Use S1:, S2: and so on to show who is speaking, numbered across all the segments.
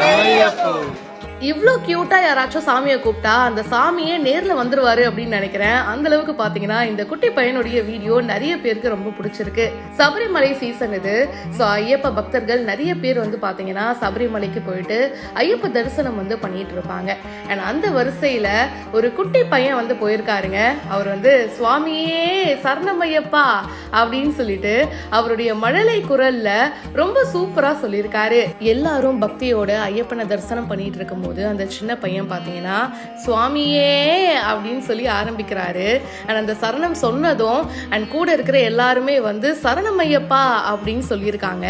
S1: Ayyapo!
S2: இவ்வளோ க்யூட்டாக யாராச்சும் சாமியை கூப்பிட்டா அந்த சாமியே நேரில் வந்துருவாரு அப்படின்னு நினைக்கிறேன். அந்த அளவுக்கு பார்த்தீங்கன்னா இந்த குட்டி பையனுடைய வீடியோ நிறைய பேருக்கு ரொம்ப பிடிச்சிருக்கு. சபரிமலை சீசன் இது. ஸோ ஐயப்ப பக்தர்கள் நிறைய பேர் வந்து பார்த்தீங்கன்னா சபரிமலைக்கு போயிட்டு ஐயப்ப தரிசனம் வந்து பண்ணிட்டு இருப்பாங்க. அண்ட் அந்த வரிசையில் ஒரு குட்டி பையன் வந்து போயிருக்காருங்க. அவர் வந்து சுவாமியே சரணமையப்பா அப்படின்னு சொல்லிட்டு அவருடைய மழலை குரல்ல ரொம்ப சூப்பராக சொல்லியிருக்காரு. எல்லாரும் பக்தியோட ஐயப்பனை தரிசனம் பண்ணிட்டு இருக்கும்போது அந்த சின்ன பையன் பார்த்தீங்கன்னா சுவாமியே அப்படின்னு சொல்லி ஆரம்பிக்கிறாரு. அண்ட் அந்த சரணம் சொன்னதும் அண்ட் கூட இருக்கிற எல்லாருமே வந்து சரணம் ஐயப்பா அப்படின்னு சொல்லியிருக்காங்க.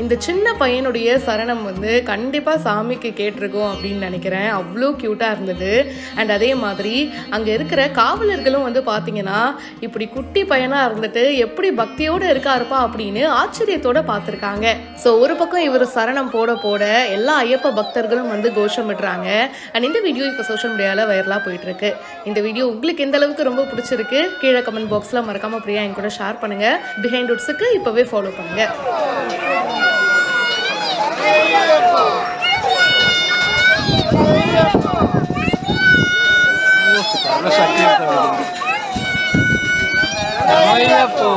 S2: இந்த சின்ன பையனுடைய சரணம் வந்து கண்டிப்பாக சாமிக்கு கேட்டிருக்கும் அப்படின்னு நினைக்கிறேன். அவ்வளோ க்யூட்டாக இருந்தது. அண்ட் அதே மாதிரி அங்கே இருக்கிற காவலர்களும் வந்து பார்த்தீங்கன்னா இப்படி குட்டி பையனாக இருந்துட்டு எப்படி பக்தியோடு இருக்காருப்பா அப்படின்னு ஆச்சரியத்தோட பார்த்துருக்காங்க ஸோ ஒரு பக்கம் இவர் சரணம் போட போட எல்லா ஐயப்ப பக்தர்களும் வந்து கோஷமிடுறாங்க அண்ட் இந்த வீடியோ இப்போ சோஷியல் மீடியாவில் வைரலாக போயிட்டுருக்கு. இந்த வீடியோ உங்களுக்கு எந்த அளவுக்கு ரொம்ப பிடிச்சிருக்கு கீழே கமெண்ட் பாக்ஸில் மறக்காமல் பிரியா என் கூட ஷேர் பண்ணுங்கள் பிஹைண்ட் உட்ஸுக்கு இப்போவே ஃபாலோ பண்ணுங்கள் பண்ணுங்க
S1: அவ்வளோ சக்தி ஐயப்போ